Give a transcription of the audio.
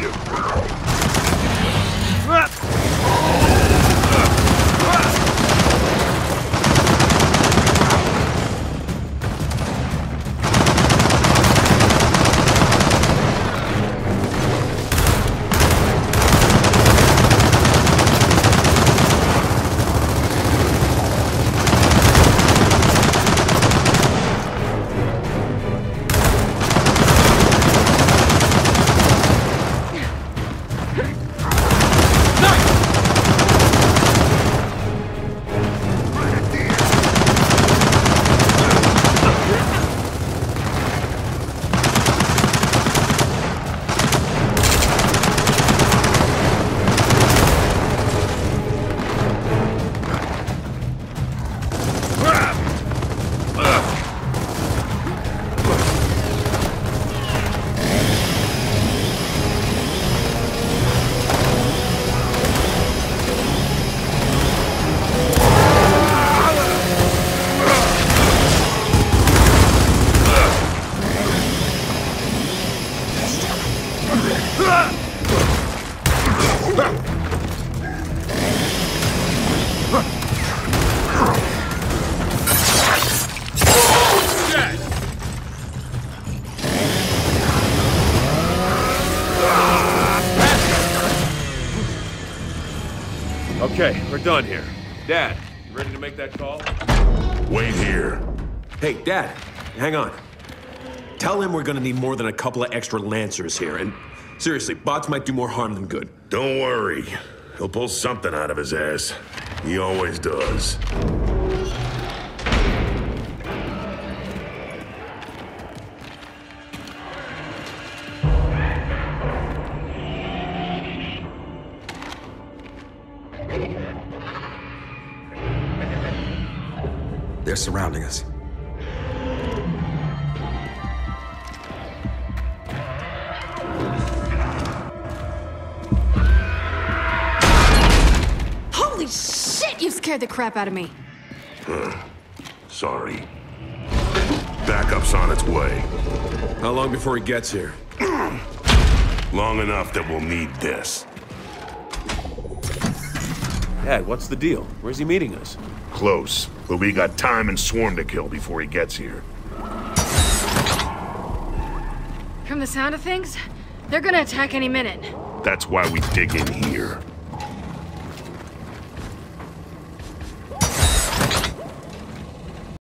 Get down! Okay, we're done here. Dad, you ready to make that call? Wait here. Hey, Dad, hang on. Tell him we're gonna need more than a couple of extra Lancers here, and seriously, bots might do more harm than good. Don't worry. He'll pull something out of his ass. He always does. They're surrounding us. Holy shit, you scared the crap out of me. Sorry. Backup's on its way. How long before he gets here? Long enough that we'll need this. Dad, what's the deal? Where's he meeting us? Close, but we got time and Swarm to kill before he gets here. From the sound of things, they're gonna attack any minute. That's why we dig in here.